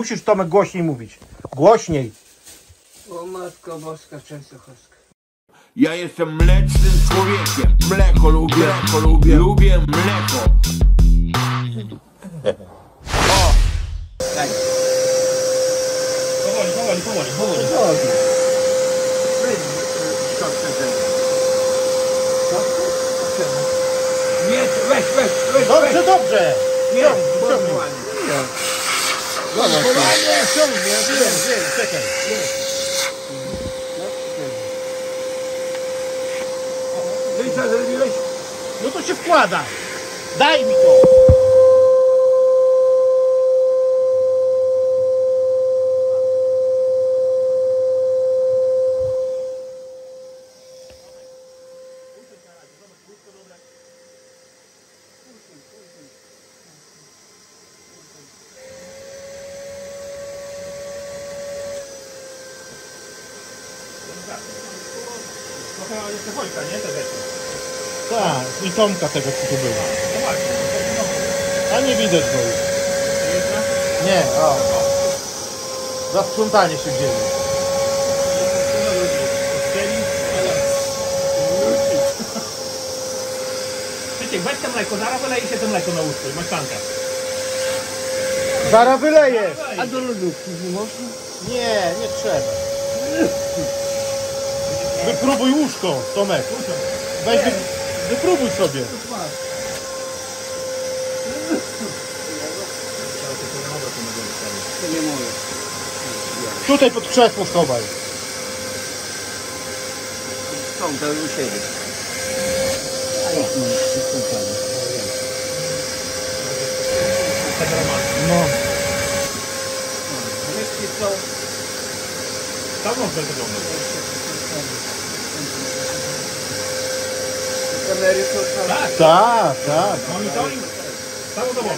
Musisz Tomek głośniej mówić. Głośniej. O Matko Boska Częstochowska. Ja jestem mlecznym człowiekiem. Mleko lubię, mleko lubię, lubię mleko. Powoli, powoli, powoli, powoli. Weź, weź, Dobrze, dobrze. Nie, Ciągnij, ciągnij. Nie, ciągnie, wiem, wiem. Czekaj. No i co zrobiłeś? No to się wkłada. Daj mi to. Trochę jeszcze Wojtka, nie? Te rzeczy. Tak, i Tomka tego co tu było. No właśnie. A nie widać go już. Nie, o. Za sprzątanie się wzięli. Krzysiek, weź to mleko, zaraz wyleje się to mleko na łóżko i masz szankę. Zara wyleje. A do lodówki nie można? Nie, nie trzeba. Wypróbuj łóżko, Tomek. Weź, wy, wypróbuj sobie. Tutaj pod krzesło schowaj. Są, to. No. Co? Dawno w tego to. Tak, Tak, tak. monitoring całodobowy.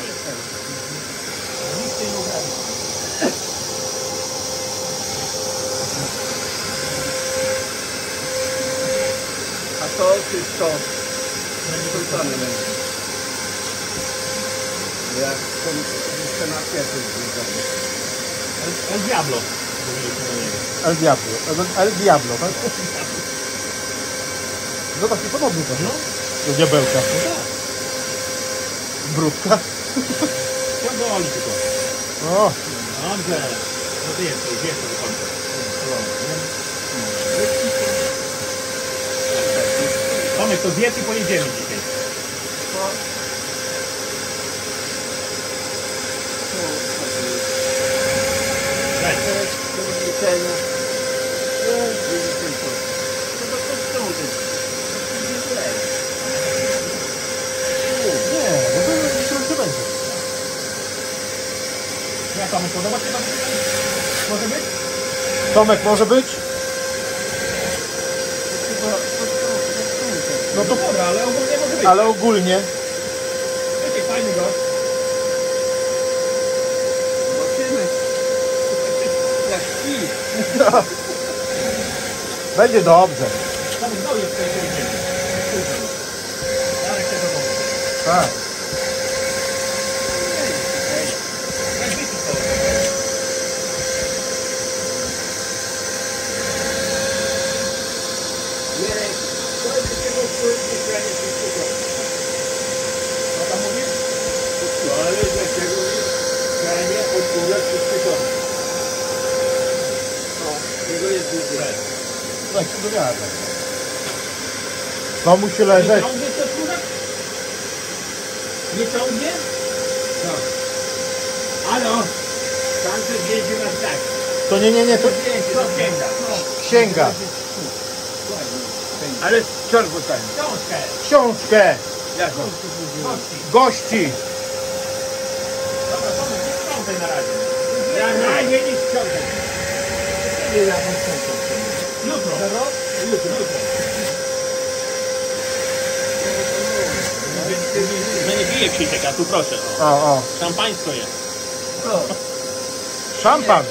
A to wszystko sprzątane będzie. Jak to jeszcze na zbliżamy. El, El Diablo. El Diablo. El, El Diablo, tak? No taki podobny to, no. Do diabełka. Brudka. Chciał go oli tylko. O, Dobrze. No ty jesteś, wiesz co do końca. Tomek, to zjedz i pojedziemy dzisiaj. Weź. Do wyliczenia. No, wyliczeń to. To do kosztuje. nie, no to jutro nie będzie. Jak Tomek, podoba się Wam? Może być? Tomek może być? No to, Dobra, ale ogólnie może być. ale ogólnie. Wiecie, fajny gość. Zobaczymy. Jak. Będzie dobrze. Tam znowu jest. Tak. Jak wiecie co? Mirek, to jest takiego szkolenia wszystkiego. Co tam mówisz? No ale dlaczego granie odpływa wszystkiego? No, tego jest dużo. Tak się dowiada. To musi Nie leżeć. ciągnie to skórek? Nie ciągnie? No. Halo? Tamte zdjęcie masz tak. To nie, nie, nie, to to księga. księga. Ale tam. Książkę. Książkę. Jaką? Gości. Gości. Dobra, to nie sprzątaj na razie. Ja na razie nie sprzątaj. Nie na tą Jutro. Jutro. Jutro. No nie pije Krzysiek, a tu proszę. O, o. Szampańsko jest. Szampan.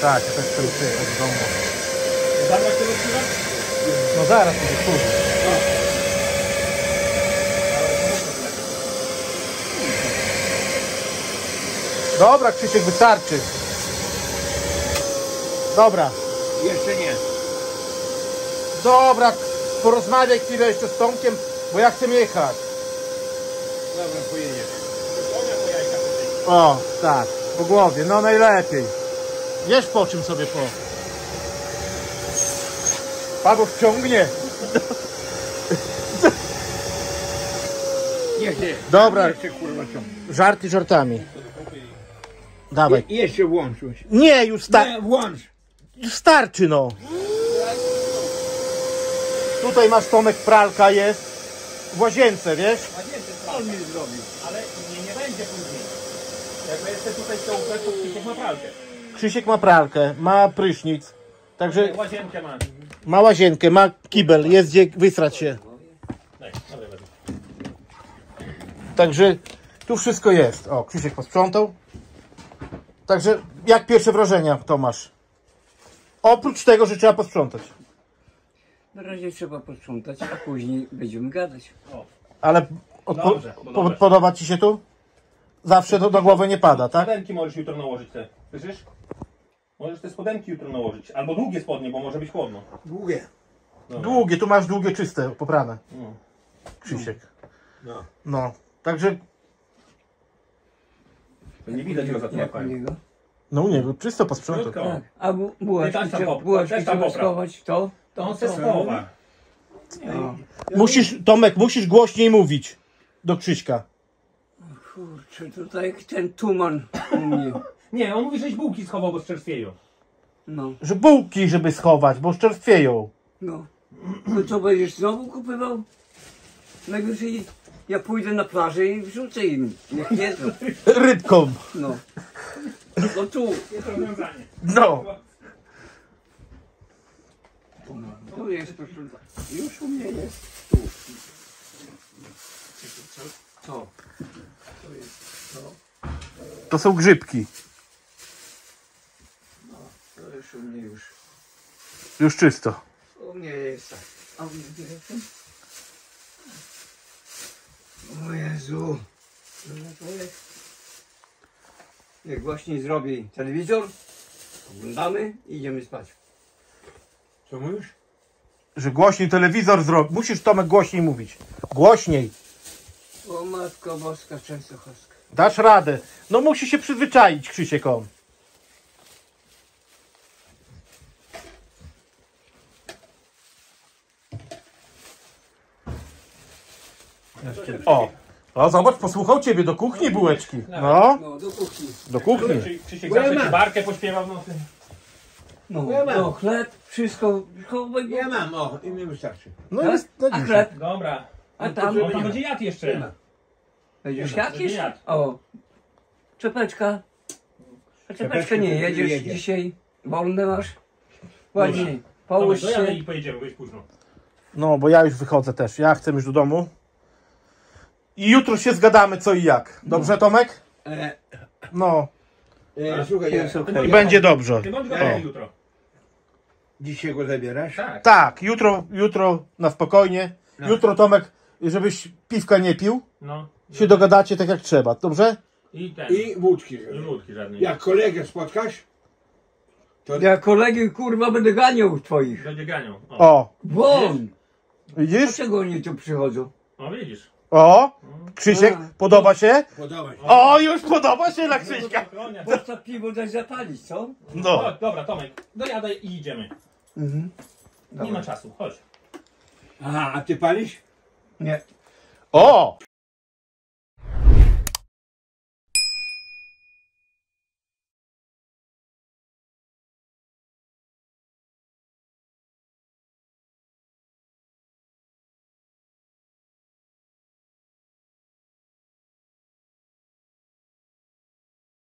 Tak, ja też przyjechać do domu. Zabrać tego piwa? No zaraz będzie wchodzić. Dobra, Krzysiek, wystarczy. Dobra, Jeszcze nie. dobra, porozmawiaj chwilę jeszcze z Tomkiem, bo ja chcę jechać. Dobra, pojedziesz. O, tak, po głowie, no najlepiej. Wiesz po czym sobie po. Paweł wciągnie. Jeszcze. Dobra, Jeszcze kurwa co. żarty żartami. Dawaj. I jeszcze włączyć. Nie, już, sta Nie, włącz. już starczy no. Tutaj masz Tomek, pralka jest. W łazience, wiesz? On mi zrobił. Ale nie, nie będzie później. Jak będę tutaj z tą upletu, Krzysiek ma pralkę. Krzysiek ma pralkę, ma prysznic. Także Łazienkę ma. ma łazienkę, ma kibel, jest gdzie wysrać się. Daj, dobra, dobra. Także tu wszystko jest. O, Krzysiek posprzątał. Także jak pierwsze wrażenia, Tomasz? Oprócz tego, że trzeba posprzątać. Na razie trzeba posprzątać, a później będziemy gadać. Ale odpo- Dobrze, po- dobrze. podoba Ci się tu? Zawsze to do głowy nie pada, tak? Spodenki możesz jutro nałożyć te. Słyszysz? Możesz te spodenki jutro nałożyć. Albo długie spodnie, bo może być chłodno. Długie. Długie, tu masz długie, czyste, poprane. No. Krzysiek. No. No, także To nie widać go za tym no u niego czysto posprzątał. Krótko. Tak. A bu- bułeczki, trzeba, bułeczki tam trzeba schować, to? To on se schowa. No. Musisz, Tomek, musisz głośniej mówić do Krzyśka. Kurczę, to jak ten tuman u mnie. Nie, on mówi, żeś bułki schował, bo zczerstwieją. No, Że bułki, żeby schować, bo szczerstwieją. no. To co, będziesz znowu kupywał? Najwyżej ja pójdę na plażę i wrzucę im, niech jedzą. Rybką. No. No tu, Jest rozwiązanie. No. tu jest posprzątane. Już u mnie jest. Tu. Co? To jest to. To są grzybki. Już u mnie już. Już czysto. U mnie jest tak. A u mnie jest tak. O Jezu. No to jest. Jak właśnie zrobię telewizor, oglądamy i idziemy spać. Co mówisz? Że głośniej telewizor zrobić. Musisz Tomek głośniej mówić. Głośniej. O Matko Boska Częstochowska. Dasz radę. No musi się przyzwyczaić Krzysiek on. O. O, zobacz, posłuchał ciebie do kuchni bułeczki. No, No, do kuchni. do kuchni. Krzy- Krzysiek Bo ja zawsze mam. ci barkę pośpiewał w nocy. No, Ja mam. no chleb, wszystko. go. Ja mam, o, i mi wystarczy. No Tak? jest na A dzisiaj. chleb? Dobra. A tam? Bo tam będzie jad jeszcze. Będziesz Nie ma, jakiś? będzie jad. O. Czepeczka. A czepeczka Czepeczka nie jedziesz jedzie. dzisiaj. Wolne masz. Ładnie. Dobra, Połóż dojadę się. i pojedziemy, bo jest późno. No, bo ja już wychodzę też. Ja chcę już do domu. I jutro się zgadamy co i jak. Dobrze, Tomek? E, No. e, słuchaj, ja, I będzie dobrze. Ty bądź gotowy jutro. dzisiaj go zabierasz? Tak. Tak, jutro, jutro na spokojnie. No. Jutro, Tomek, żebyś piwka nie pił, No. się dogadacie tak jak trzeba, dobrze? I ten. I wódki. I wódki żadnej. Jak kolegę spotkasz, to Ja kolegi kurwa będę ganiał twoich. Będzie ganią. O. O, Won! widzisz? Dlaczego oni tu przychodzą? o, widzisz. O, Krzysiek, A. podoba się? podoba się. O, już podoba się dla Krzyśka. Bo to piwo dać zapalić, co? No. Chodź, dobra, Tomek, dojadę i idziemy. Mhm. Nie ma czasu, chodź. Aha, a ty palisz? Nie. O,